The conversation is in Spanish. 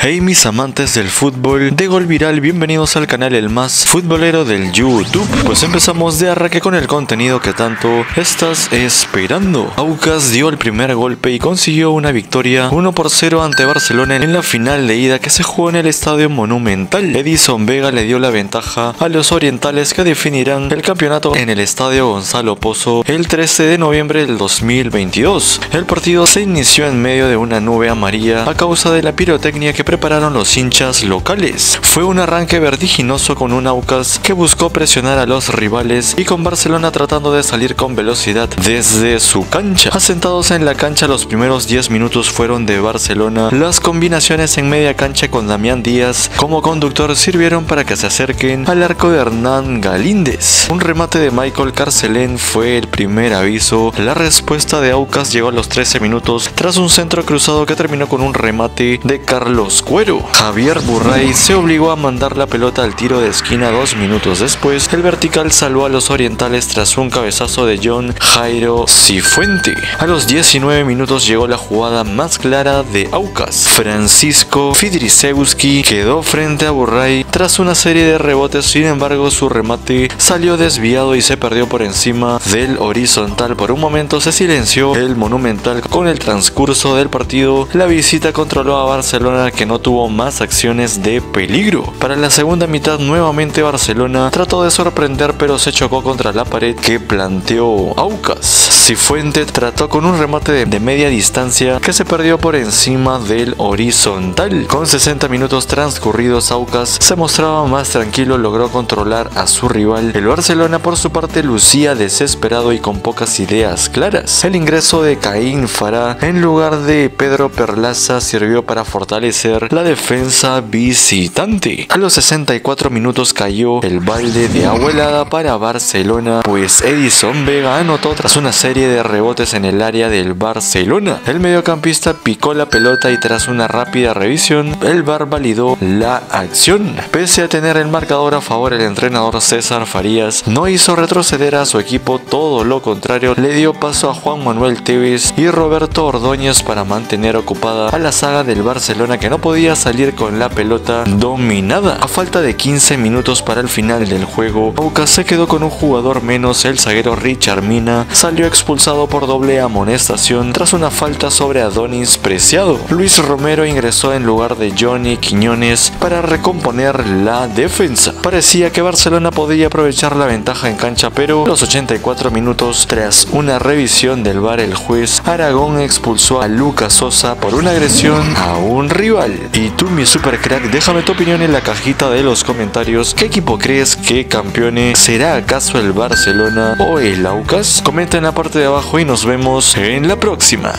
Hey mis amantes del fútbol de Gol Viral, bienvenidos al canal el más futbolero del YouTube. Pues empezamos de arranque con el contenido que tanto estás esperando. Aucas dio el primer golpe y consiguió una victoria 1 por 0 ante Barcelona en la final de ida que se jugó en el Estadio Monumental. Edison Vega le dio la ventaja a los orientales que definirán el campeonato en el Estadio Gonzalo Pozo el 13 de noviembre del 2022. El partido se inició en medio de una nube amarilla a causa de la pirotecnia que prepararon los hinchas locales. Fue un arranque vertiginoso con un Aucas que buscó presionar a los rivales y con Barcelona tratando de salir con velocidad desde su cancha. Asentados en la cancha los primeros 10 minutos fueron de Barcelona. Las combinaciones en media cancha con Damián Díaz como conductor sirvieron para que se acerquen al arco de Hernán Galíndez. Un remate de Michael Carcelén fue el primer aviso. La respuesta de Aucas llegó a los 13 minutos tras un centro cruzado que terminó con un remate de Carlos Cuero. Javier Burray se obligó a mandar la pelota al tiro de esquina dos minutos después. El vertical salvó a los orientales tras un cabezazo de John Jairo Cifuente. A los 19 minutos llegó la jugada más clara de Aucas. Francisco Fidrisewski quedó frente a Burray tras una serie de rebotes, sin embargo su remate salió desviado y se perdió por encima del horizontal. Por un momento se silenció el monumental con el transcurso del partido. La visita controló a Barcelona que no tuvo más acciones de peligro. Para la segunda mitad nuevamente Barcelona trató de sorprender pero se chocó contra la pared que planteó Aucas. Cifuente trató con un remate de, media distancia que se perdió por encima del horizontal. Con 60 minutos transcurridos Aucas se mostraba más tranquilo, logró controlar a su rival. El Barcelona por su parte lucía desesperado y con pocas ideas claras. El ingreso de Caín Fará en lugar de Pedro Perlaza sirvió para fortalecer la defensa visitante. A los 64 minutos cayó el balde de abuelada para Barcelona, pues Edison Vega anotó tras una serie de rebotes en el área del Barcelona. El mediocampista picó la pelota y tras una rápida revisión, el VAR validó la acción. Pese a tener el marcador a favor, el entrenador César Farías no hizo retroceder a su equipo, todo lo contrario, le dio paso a Juan Manuel Tevez y Roberto Ordóñez para mantener ocupada a la saga del Barcelona que no podía salir con la pelota dominada. A falta de 15 minutos para el final del juego, Aucas se quedó con un jugador menos, el zaguero Richard Mina salió expulsado por doble amonestación tras una falta sobre Adonis Preciado. Luis Romero ingresó en lugar de Johnny Quiñones para recomponer la defensa. Parecía que Barcelona podía aprovechar la ventaja en cancha, pero los 84 minutos tras una revisión del VAR el juez Aragón expulsó a Lucas Sosa por una agresión a un rival. Y tú, mi super crack, déjame tu opinión en la cajita de los comentarios. ¿Qué equipo crees que campeone? ¿Será acaso el Barcelona o el Aucas? Comenta en la de abajo y nos vemos en la próxima.